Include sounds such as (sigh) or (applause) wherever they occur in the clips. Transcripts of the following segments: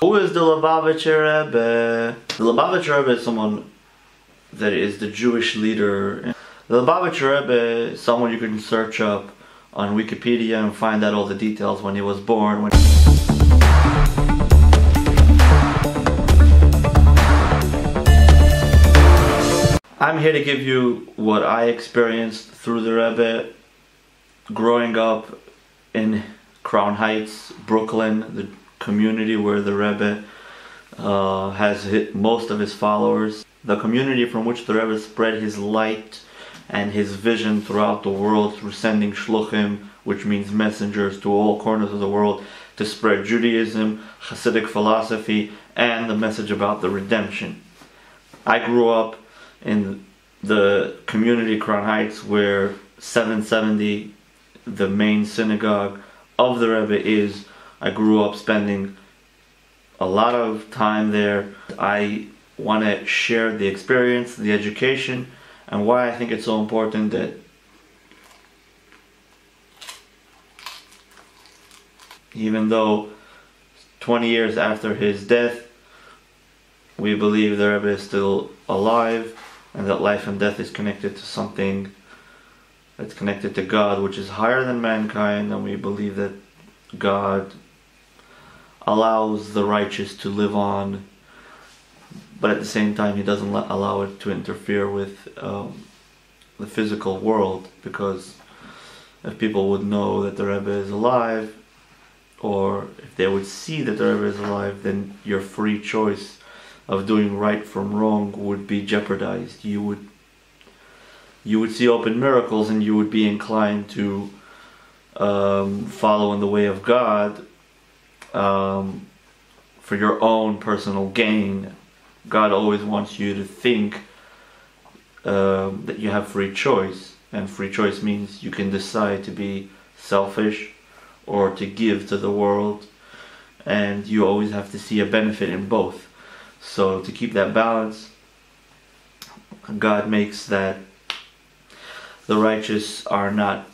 Who is the Lubavitcher Rebbe? The Lubavitcher Rebbe is someone that is the Jewish leader. The Lubavitcher Rebbe is someone you can search up on Wikipedia and find out all the details when he was born. When I'm here to give you what I experienced through the Rebbe growing up in Crown Heights, Brooklyn, the community where the Rebbe uh, has hit most of his followers, the community from which the Rebbe spread his light and his vision throughout the world through sending shluchim, which means messengers to all corners of the world to spread Judaism, Hasidic philosophy, and the message about the redemption. I grew up in the community Crown Heights where 770, the main synagogue of the Rebbe is. I grew up spending a lot of time there. I want to share the experience, the education, and why I think it's so important that even though 20 years after his death, we believe the Rebbe is still alive and that life and death is connected to something that's connected to God, which is higher than mankind, and we believe that God allows the righteous to live on, but at the same time, He doesn't allow it to interfere with um, the physical world because if people would know that the Rebbe is alive, or if they would see that the Rebbe is alive, then your free choice of doing right from wrong would be jeopardized. You would you would see open miracles and you would be inclined to um, follow in the way of God um, for your own personal gain. God always wants you to think um, that you have free choice, and free choice means you can decide to be selfish or to give to the world, and you always have to see a benefit in both. So, to keep that balance, God makes that the righteous are not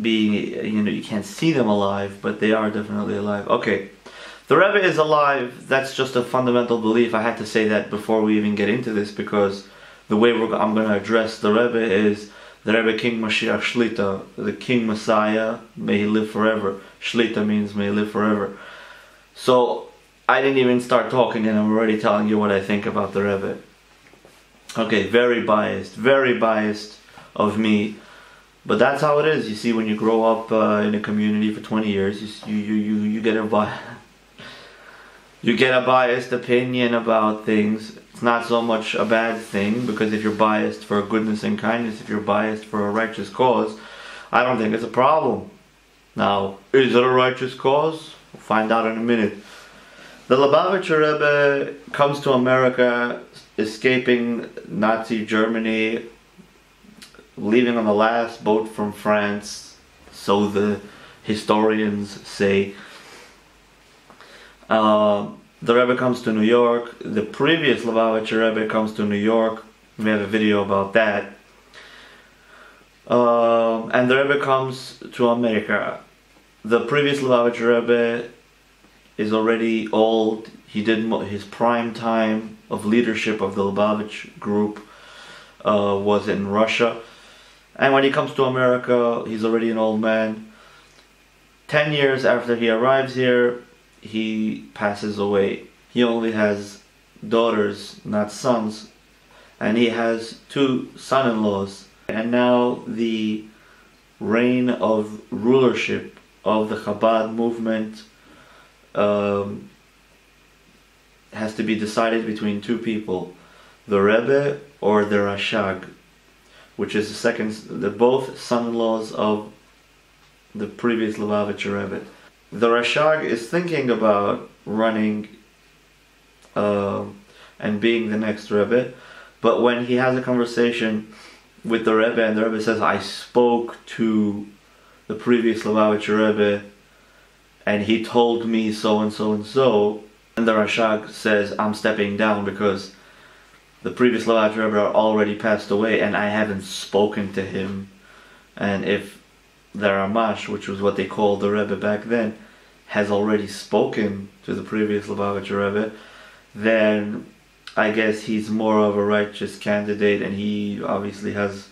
being, you know, you can't see them alive, but they are definitely alive. Okay, the Rebbe is alive. That's just a fundamental belief. I had to say that before we even get into this because the way I'm going to address the Rebbe is the Rebbe King Mashiach Shlita, the King Messiah, may he live forever. Shlita means may he live forever. So I didn't even start talking and I'm already telling you what I think about the Rebbe. Okay, very biased, very biased of me but that's how it is. You see, when you grow up uh, in a community for 20 years, you you you you get a bi- (laughs) you get a biased opinion about things. It's not so much a bad thing because if you're biased for goodness and kindness, if you're biased for a righteous cause, I don't think it's a problem. Now, is it a righteous cause? We'll find out in a minute. The Lubavitcher Rebbe comes to America, escaping Nazi Germany leaving on the last boat from France, so the historians say. Uh, the Rebbe comes to New York. The previous Lubavitcher Rebbe comes to New York. We have a video about that. Uh, and the Rebbe comes to America. The previous Lubavitcher Rebbe is already old. He did his prime time of leadership of the Lubavitch group uh, was in Russia. And when he comes to America, he's already an old man. Ten years after he arrives here, he passes away. He only has daughters, not sons, and he has two son in laws. And now the reign of rulership of the Chabad movement um, has to be decided between two people the Rebbe or the Rashag which is the second, the both son-in-laws of the previous Lubavitcher Rebbe. The Rashag is thinking about running uh, and being the next Rebbe, but when he has a conversation with the Rebbe and the Rebbe says, I spoke to the previous Lubavitcher Rebbe and he told me so and so and so, and the Rashag says, I'm stepping down because the previous Lovat Rebbe already passed away and I haven't spoken to him. And if the Ramash, which was what they called the Rebbe back then, has already spoken to the previous Lubavitcher Rebbe, then I guess he's more of a righteous candidate, and he obviously has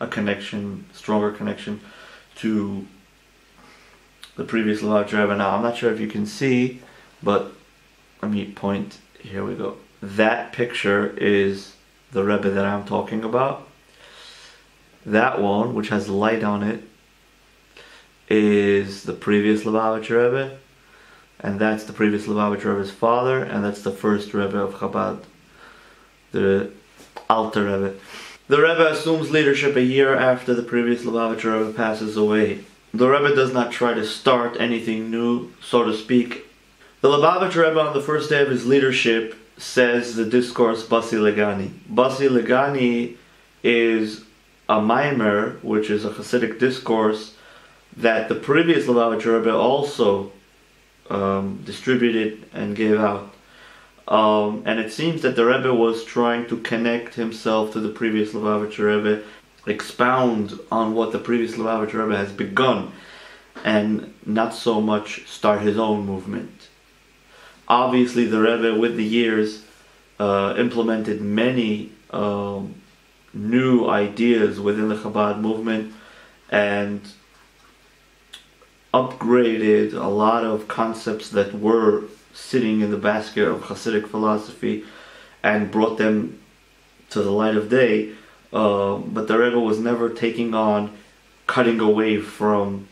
a connection, stronger connection to the previous Lubavitcher Rebbe. Now I'm not sure if you can see, but let me point. Here we go. That picture is the Rebbe that I'm talking about. That one, which has light on it, is the previous Lubavitcher Rebbe, and that's the previous Lubavitcher Rebbe's father, and that's the first Rebbe of Chabad, the Alter Rebbe. The Rebbe assumes leadership a year after the previous Lubavitcher Rebbe passes away. The Rebbe does not try to start anything new, so to speak. The Lubavitcher Rebbe on the first day of his leadership says the discourse Basi Legani. Basi Legani is a maamar, which is a Hasidic discourse that the previous Lubavitcher Rebbe also um, distributed and gave out. Um, and it seems that the Rebbe was trying to connect himself to the previous Lubavitcher Rebbe, expound on what the previous Lubavitcher Rebbe has begun, and not so much start his own movement. Obviously, the Rebbe, with the years, uh, implemented many um, new ideas within the Chabad movement and upgraded a lot of concepts that were sitting in the basket of Hasidic philosophy and brought them to the light of day. Uh, but the Rebbe was never taking on cutting away from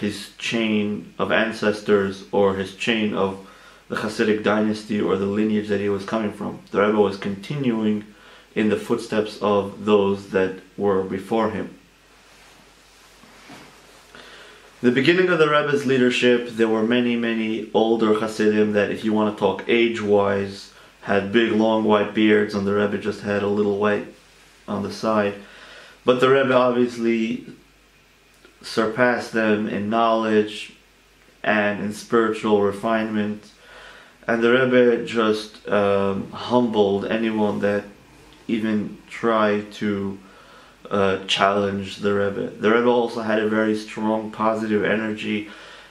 his chain of ancestors or his chain of the Hasidic dynasty or the lineage that he was coming from. The Rebbe was continuing in the footsteps of those that were before him. The beginning of the Rebbe's leadership, there were many, many older Hasidim that, if you want to talk age-wise, had big, long white beards, and the Rebbe just had a little white on the side. But the Rebbe obviously surpassed them in knowledge and in spiritual refinement, and the Rebbe just um, humbled anyone that even tried to uh, challenge the Rebbe. The Rebbe also had a very strong positive energy,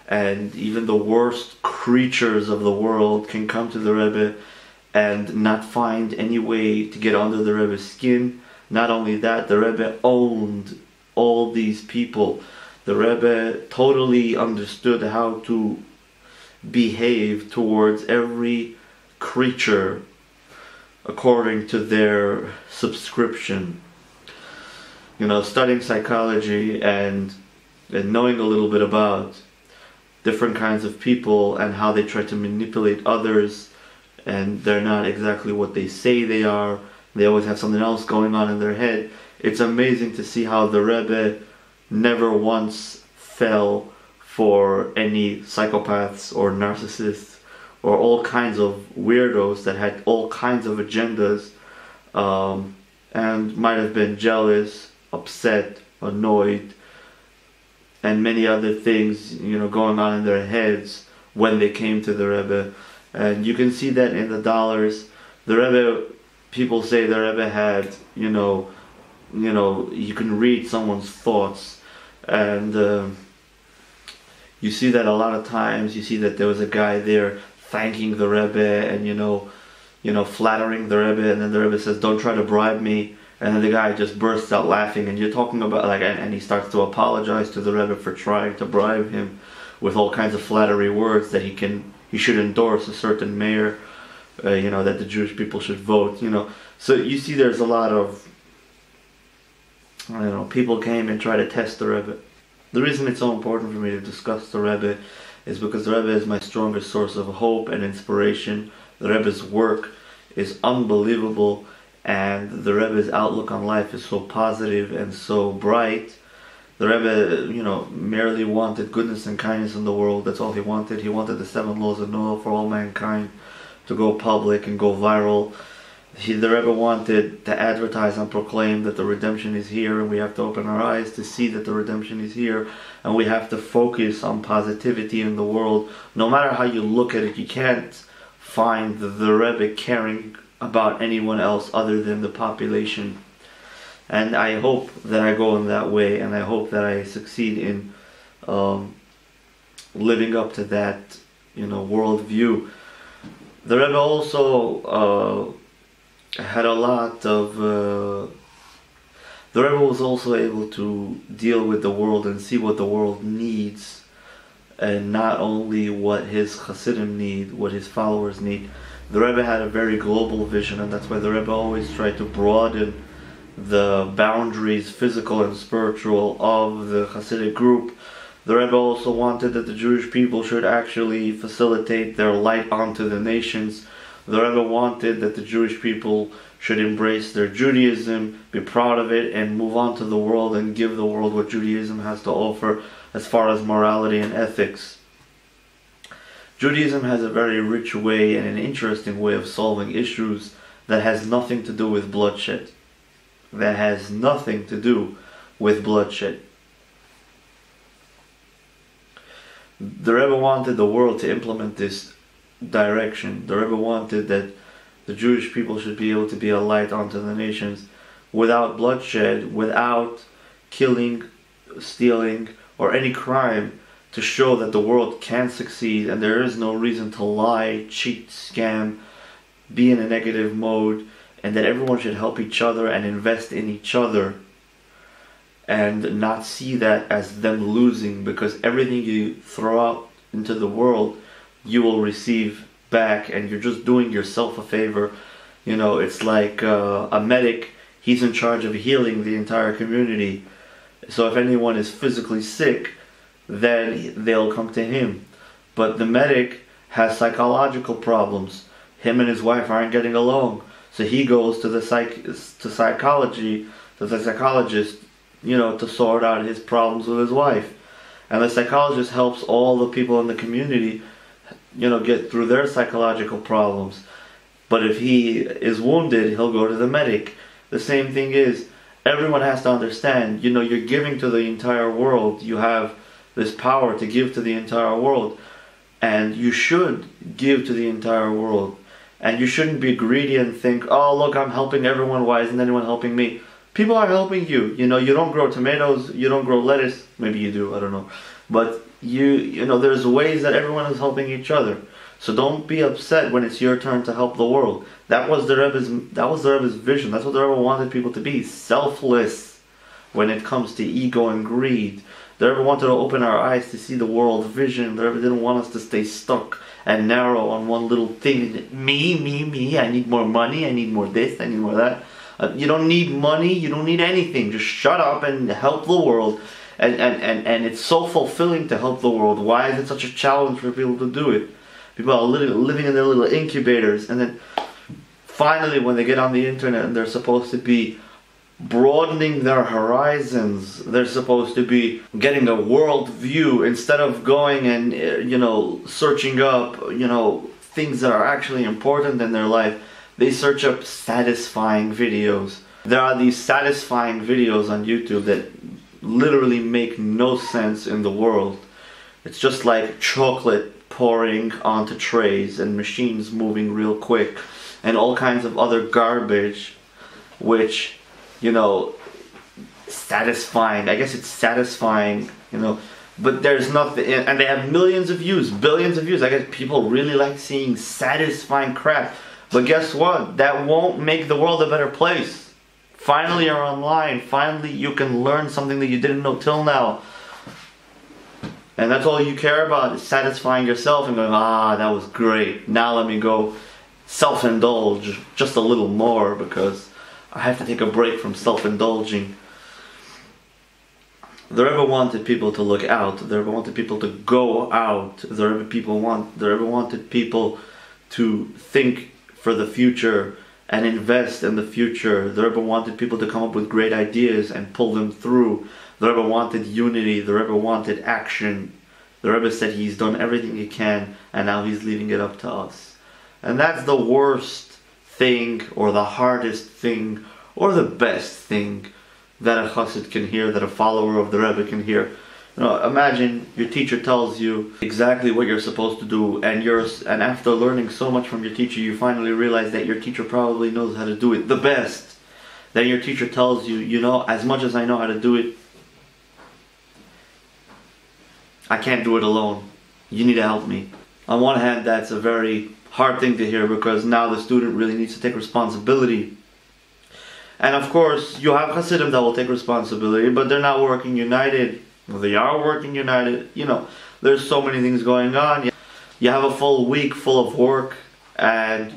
and even the worst creatures of the world can come to the Rebbe and not find any way to get under the Rebbe's skin. Not only that, the Rebbe owned all these people. The Rebbe totally understood how to behave towards every creature according to their subscription you know, studying psychology and and knowing a little bit about different kinds of people and how they try to manipulate others and they're not exactly what they say they are. They always have something else going on in their head. It's amazing to see how the Rebbe never once fell for any psychopaths or narcissists or all kinds of weirdos that had all kinds of agendas um, and might have been jealous upset, annoyed, and many other things, you know, going on in their heads when they came to the Rebbe. And you can see that in the dollars. The Rebbe, people say the Rebbe had, you know, you know, you can read someone's thoughts, and uh, you see that a lot of times. You see that there was a guy there thanking the Rebbe and you know, you know, flattering the Rebbe, and then the Rebbe says, "Don't try to bribe me." and then the guy just bursts out laughing and you're talking about like and, and, he starts to apologize to the Rebbe for trying to bribe him with all kinds of flattery words that he can he should endorse a certain mayor uh, you know that the Jewish people should vote you know so you see there's a lot of I don't know people came and tried to test the Rebbe the reason it's so important for me to discuss the Rebbe is because the Rebbe is my strongest source of hope and inspiration the Rebbe's work is unbelievable and the Rebbe's outlook on life is so positive and so bright. The Rebbe, you know, merely wanted goodness and kindness in the world. That's all he wanted. He wanted the seven laws of Noah for all mankind to go public and go viral. He, the Rebbe wanted to advertise and proclaim that the redemption is here, and we have to open our eyes to see that the redemption is here, and we have to focus on positivity in the world. No matter how you look at it, you can't find the, the Rebbe caring about anyone else other than the population. And I hope that I go in that way, and I hope that I succeed in um, living up to that, you know, worldview. The Rebbe also uh, had a lot of. Uh, the Rebbe was also able to deal with the world and see what the world needs, and not only what his Hasidim need, what his followers need. The Rebbe had a very global vision, and that's why the Rebbe always tried to broaden the boundaries, physical and spiritual, of the Hasidic group. The Rebbe also wanted that the Jewish people should actually facilitate their light onto the nations. The Rebbe wanted that the Jewish people should embrace their Judaism, be proud of it, and move on to the world and give the world what Judaism has to offer as far as morality and ethics. Judaism has a very rich way and an interesting way of solving issues that has nothing to do with bloodshed. That has nothing to do with bloodshed. The Rebbe wanted the world to implement this direction. The Rebbe wanted that the Jewish people should be able to be a light unto the nations without bloodshed, without killing, stealing, or any crime to show that the world can succeed and there is no reason to lie, cheat, scam, be in a negative mode, and that everyone should help each other and invest in each other and not see that as them losing because everything you throw out into the world you will receive back and you're just doing yourself a favor. You know, it's like uh, a medic, he's in charge of healing the entire community. So if anyone is physically sick, then they'll come to him. But the medic has psychological problems. Him and his wife aren't getting along. So he goes to the psych to psychology, to the psychologist, you know, to sort out his problems with his wife. And the psychologist helps all the people in the community you know, get through their psychological problems. But if he is wounded, he'll go to the medic. The same thing is, everyone has to understand, you know, you're giving to the entire world. You have this power to give to the entire world. And you should give to the entire world. And you shouldn't be greedy and think, oh, look, I'm helping everyone. Why isn't anyone helping me? People are helping you. You know, you don't grow tomatoes, you don't grow lettuce. Maybe you do, I don't know. But you you know there's ways that everyone is helping each other. So don't be upset when it's your turn to help the world. That was the Rebbe's that was the Rebbe's vision. That's what the Rebbe wanted people to be. Selfless when it comes to ego and greed. The Rebbe wanted to open our eyes to see the world vision. The Rebbe didn't want us to stay stuck and narrow on one little thing. Me, me, me. I need more money. I need more this. I need more that. Uh, you don't need money. You don't need anything. Just shut up and help the world and, and, and, and it's so fulfilling to help the world. Why is it such a challenge for people to do it? People are living, living in their little incubators, and then finally, when they get on the internet and they're supposed to be broadening their horizons, they're supposed to be getting a world view instead of going and, uh, you know, searching up, you know, things that are actually important in their life. They search up satisfying videos. There are these satisfying videos on YouTube that literally make no sense in the world. It's just like chocolate pouring onto trays and machines moving real quick and all kinds of other garbage which, you know, satisfying. I guess it's satisfying, you know, but there's nothing and they have millions of views, billions of views. I guess people really like seeing satisfying crap. But guess what? That won't make the world a better place. Finally, you're online. Finally, you can learn something that you didn't know till now. And that's all you care about is satisfying yourself and going, ah, that was great. Now let me go self indulge just a little more because I have to take a break from self indulging. The Rebbe wanted people to look out. The Rebbe wanted people to go out. The Rebbe people want. The Rebbe wanted people to think for the future and invest in the future. The Rebbe wanted people to come up with great ideas and pull them through. The Rebbe wanted unity. The Rebbe wanted action. The Rebbe said he's done everything he can and now he's leaving it up to us. And that's the worst thing or the hardest thing or the best thing that a chassid can hear, that a follower of the Rebbe can hear. Know, imagine your teacher tells you exactly what you're supposed to do, and you're and after learning so much from your teacher, you finally realize that your teacher probably knows how to do it the best. Then your teacher tells you, you know, as much as I know how to do it, I can't do it alone. You need to help me. On one hand, that's a very hard thing to hear because now the student really needs to take responsibility. And of course, you have Hasidim that will take responsibility, but they're not working united. They are working united. You know, there's so many things going on. You have a full week full of work, and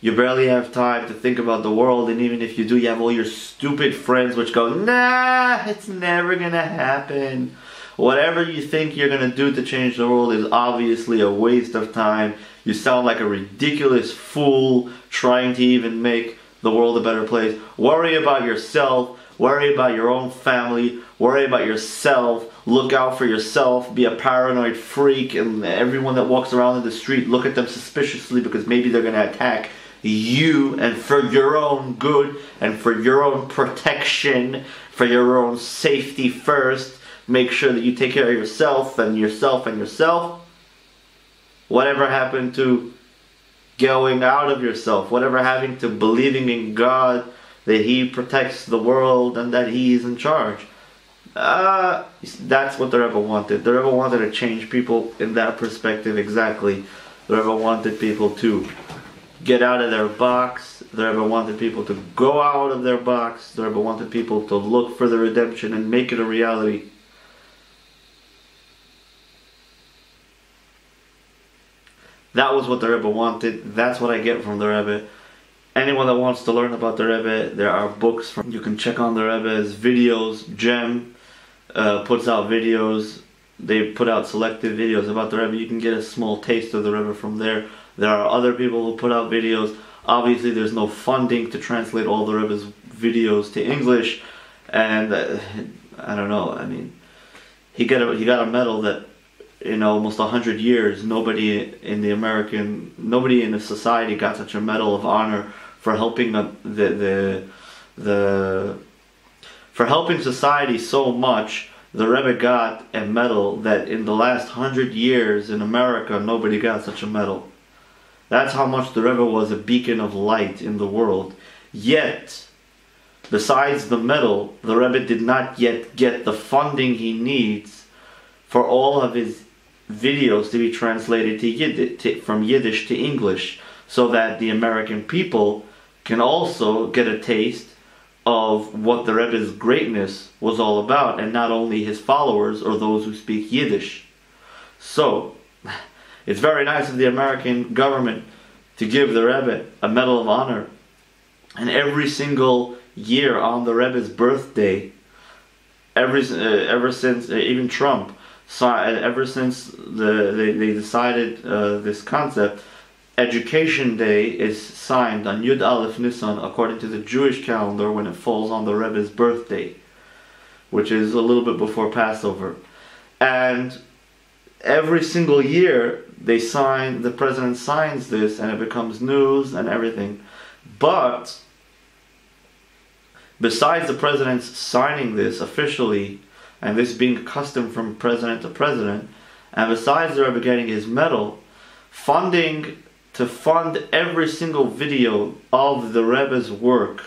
you barely have time to think about the world. And even if you do, you have all your stupid friends which go, nah, it's never gonna happen. Whatever you think you're gonna do to change the world is obviously a waste of time. You sound like a ridiculous fool trying to even make the world a better place. Worry about yourself. Worry about your own family. Worry about yourself. Look out for yourself. Be a paranoid freak. And everyone that walks around in the street, look at them suspiciously because maybe they're going to attack you. And for your own good and for your own protection, for your own safety first, make sure that you take care of yourself and yourself and yourself. Whatever happened to going out of yourself, whatever having to believing in God that He protects the world and that He is in charge. Uh, that's what the Rebbe wanted. The Rebbe wanted to change people in that perspective exactly. The Rebbe wanted people to get out of their box. The Rebbe wanted people to go out of their box. The Rebbe wanted people to look for the redemption and make it a reality. That was what the Rebbe wanted. That's what I get from the Rebbe. Anyone that wants to learn about the Rebbe, there are books from. You can check on the Rebbe's videos. JEM uh, puts out videos. They put out selective videos about the Rebbe. You can get a small taste of the Rebbe from there. There are other people who put out videos. Obviously, there's no funding to translate all the Rebbe's videos to English, and uh, I don't know. I mean, he got a he got a medal that in almost a hundred years, nobody in the American, nobody in the society got such a medal of honor for helping the the, the for helping society so much. The Rebbe got a medal that in the last hundred years in America nobody got such a medal. That's how much the Rebbe was a beacon of light in the world. Yet, besides the medal, the Rebbe did not yet get the funding he needs for all of his videos to be translated to Yiddish, to, from Yiddish to English so that the American people can also get a taste of what the Rebbe's greatness was all about and not only his followers or those who speak Yiddish. So, (laughs) it's very nice of the American government to give the Rebbe a Medal of Honor. And every single year on the Rebbe's birthday, every, uh, ever since, uh, even Trump, saw, ever since the, they, they decided uh, this concept, Education Day is signed on Yud Aleph Nisan according to the Jewish calendar when it falls on the Rebbe's birthday, which is a little bit before Passover. And every single year they sign, the president signs this and it becomes news and everything. But besides the president signing this officially, and this being a custom from president to president, and besides the Rebbe getting his medal, funding to fund every single video of the Rebbe's work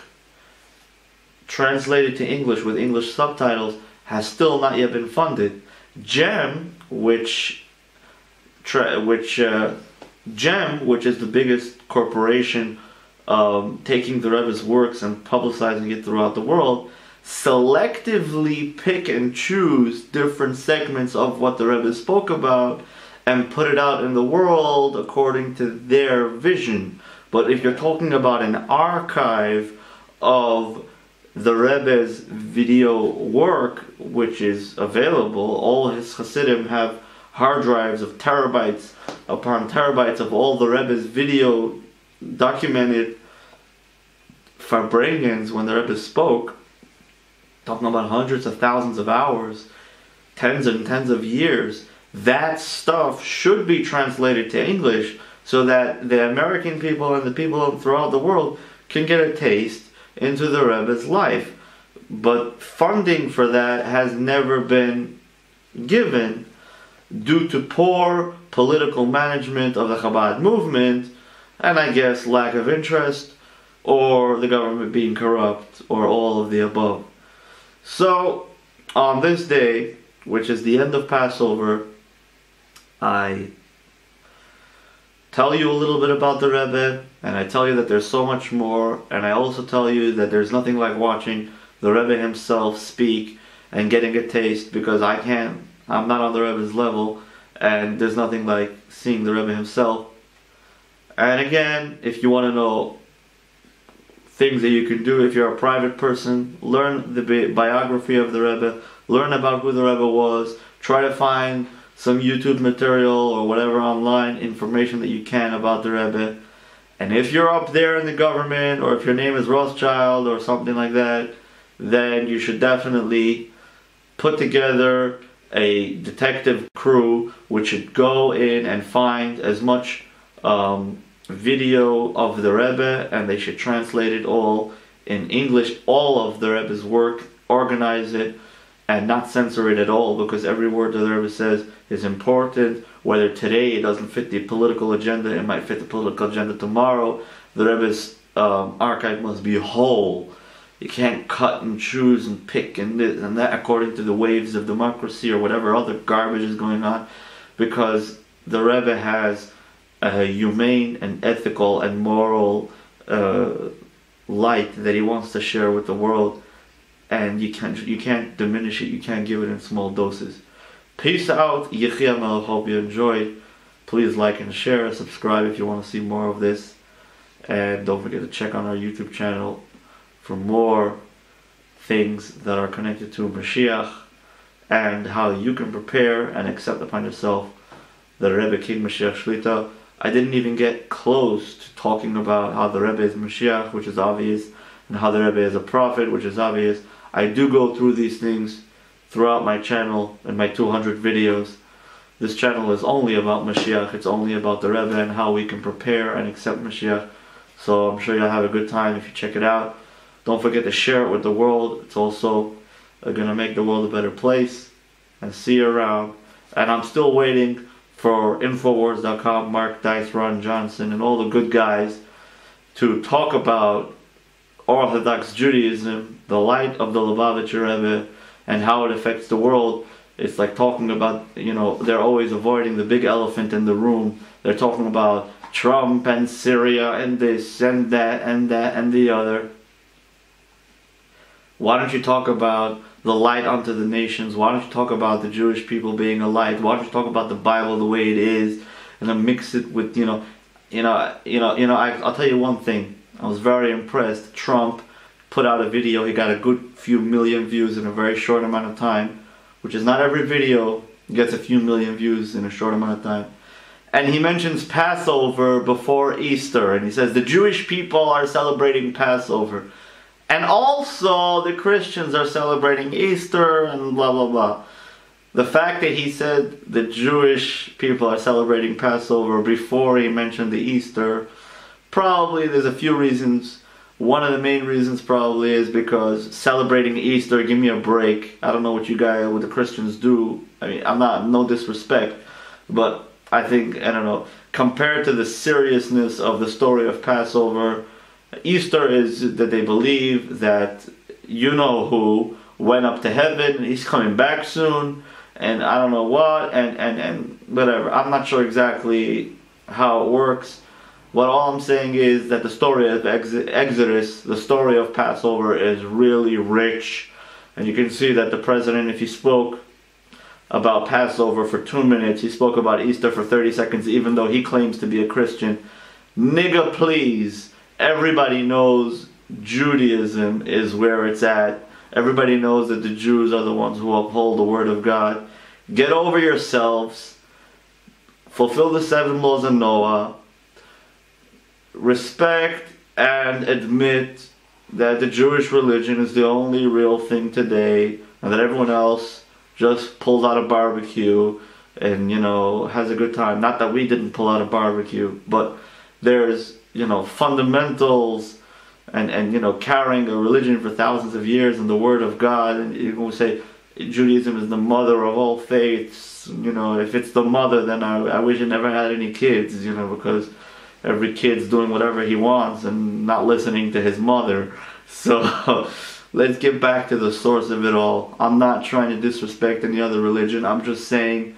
translated to English with English subtitles has still not yet been funded. JEM, which which uh, JEM, which is the biggest corporation um, taking the Rebbe's works and publicizing it throughout the world, selectively pick and choose different segments of what the Rebbe spoke about and put it out in the world according to their vision. But if you're talking about an archive of the Rebbe's video work, which is available, all his Hasidim have hard drives of terabytes upon terabytes of all the Rebbe's video documented Farbrengens when the Rebbe spoke talking about hundreds of thousands of hours, tens and tens of years, that stuff should be translated to English so that the American people and the people throughout the world can get a taste into the Rebbe's life. But funding for that has never been given due to poor political management of the Chabad movement and I guess lack of interest or the government being corrupt or all of the above. So, on this day, which is the end of Passover, I tell you a little bit about the Rebbe, and I tell you that there's so much more, and I also tell you that there's nothing like watching the Rebbe himself speak and getting a taste because I can't, I'm not on the Rebbe's level, and there's nothing like seeing the Rebbe himself. And again, if you want to know things that you can do if you're a private person, learn the bi- biography of the Rebbe, learn about who the Rebbe was, try to find some YouTube material or whatever online information that you can about the Rebbe. And if you're up there in the government or if your name is Rothschild or something like that, then you should definitely put together a detective crew which should go in and find as much um, video of the Rebbe and they should translate it all in English, all of the Rebbe's work, organize it, and not censor it at all because every word the Rebbe says is important. Whether today it doesn't fit the political agenda, it might fit the political agenda tomorrow. The Rebbe's um, archive must be whole. You can't cut and choose and pick and this and that according to the waves of democracy or whatever other garbage is going on because the Rebbe has a humane and ethical and moral uh, light that he wants to share with the world and you can't you can't diminish it you can't give it in small doses peace out Yechiel hope you enjoyed please like and share subscribe if you want to see more of this and don't forget to check on our YouTube channel for more things that are connected to Mashiach and how you can prepare and accept upon yourself the Rebbe King Mashiach Shlita. I didn't even get close to talking about how the Rebbe is Mashiach, which is obvious, and how the Rebbe is a prophet, which is obvious. I do go through these things throughout my channel and my 200 videos. This channel is only about Mashiach, it's only about the Rebbe and how we can prepare and accept Mashiach. So I'm sure you'll have a good time if you check it out. Don't forget to share it with the world. It's also uh, going to make the world a better place. And see you around. And I'm still waiting for Infowars.com, Mark Dice, Ron Johnson, and all the good guys to talk about Orthodox Judaism, the light of the Lubavitcher Rebbe, and how it affects the world. It's like talking about, you know, they're always avoiding the big elephant in the room. They're talking about Trump and Syria and this and that and that and the other. Why don't you talk about the light unto the nations? Why don't you talk about the Jewish people being a light? Why don't you talk about the Bible the way it is, and then mix it with you know, you know, you know, you know? I, I'll tell you one thing. I was very impressed. Trump put out a video. He got a good few million views in a very short amount of time, which is not every video gets a few million views in a short amount of time. And he mentions Passover before Easter, and he says the Jewish people are celebrating Passover. And also, the Christians are celebrating Easter and blah blah blah. The fact that he said the Jewish people are celebrating Passover before he mentioned the Easter, probably there's a few reasons. One of the main reasons probably is because celebrating Easter, give me a break. I don't know what you guys, what the Christians do. I mean, I'm not, no disrespect, but I think, I don't know, compared to the seriousness of the story of Passover, Easter is that they believe that you know who went up to heaven, he's coming back soon, and I don't know what, and, and, and whatever. I'm not sure exactly how it works. What all I'm saying is that the story of Exodus, the story of Passover, is really rich. And you can see that the president, if he spoke about Passover for two minutes, he spoke about Easter for 30 seconds, even though he claims to be a Christian. Nigga, please everybody knows Judaism is where it's at. Everybody knows that the Jews are the ones who uphold the Word of God. Get over yourselves. Fulfill the seven laws of Noah. Respect and admit that the Jewish religion is the only real thing today and that everyone else just pulls out a barbecue and, you know, has a good time. Not that we didn't pull out a barbecue, but there's you know fundamentals and and you know carrying a religion for thousands of years and the word of God and you can say Judaism is the mother of all faiths you know if it's the mother then I, I wish it never had any kids you know because every kid's doing whatever he wants and not listening to his mother. So (laughs) let's get back to the source of it all. I'm not trying to disrespect any other religion. I'm just saying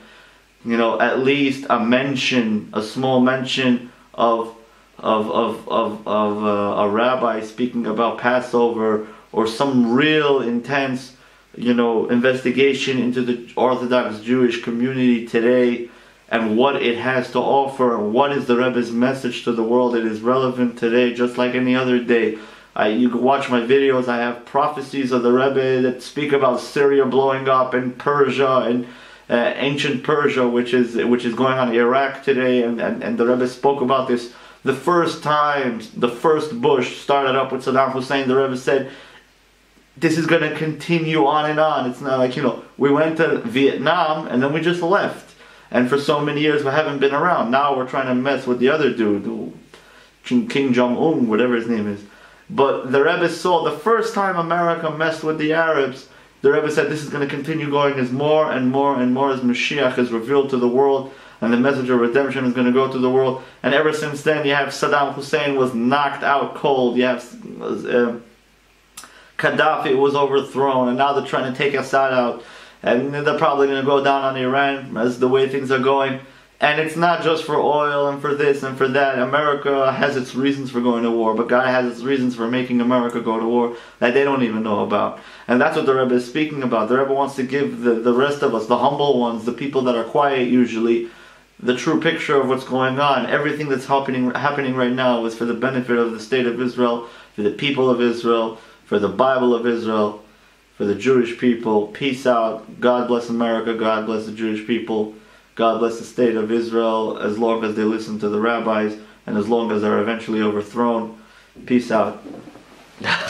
you know, at least a mention, a small mention of of of of, of uh, a rabbi speaking about Passover or some real intense, you know, investigation into the Orthodox Jewish community today and what it has to offer what is the Rebbe's message to the world. It is relevant today, just like any other day. I, you can watch my videos. I have prophecies of the Rebbe that speak about Syria blowing up and Persia and uh, ancient Persia, which is which is going on in Iraq today, and, and, and the Rebbe spoke about this the first time the first Bush started up with Saddam Hussein. The Rebbe said, "This is going to continue on and on. It's not like you know we went to Vietnam and then we just left." And for so many years we haven't been around. Now we're trying to mess with the other dude, Kim Jong Un, whatever his name is. But the Rebbe saw the first time America messed with the Arabs, the Rebbe said this is going to continue going as more and more and more as Mashiach is revealed to the world and the message of redemption is going to go to the world. And ever since then, you have Saddam Hussein was knocked out cold. You have uh, Gaddafi was overthrown, and now they're trying to take Assad out and they're probably going to go down on Iran as the way things are going. And it's not just for oil and for this and for that. America has its reasons for going to war, but God has its reasons for making America go to war that they don't even know about. And that's what the Rebbe is speaking about. The Rebbe wants to give the, the rest of us, the humble ones, the people that are quiet usually, the true picture of what's going on. Everything that's happening happening right now is for the benefit of the state of Israel, for the people of Israel, for the Bible of Israel, for the Jewish people. Peace out. God bless America. God bless the Jewish people. God bless the state of Israel as long as they listen to the rabbis and as long as they're eventually overthrown. Peace out. (laughs)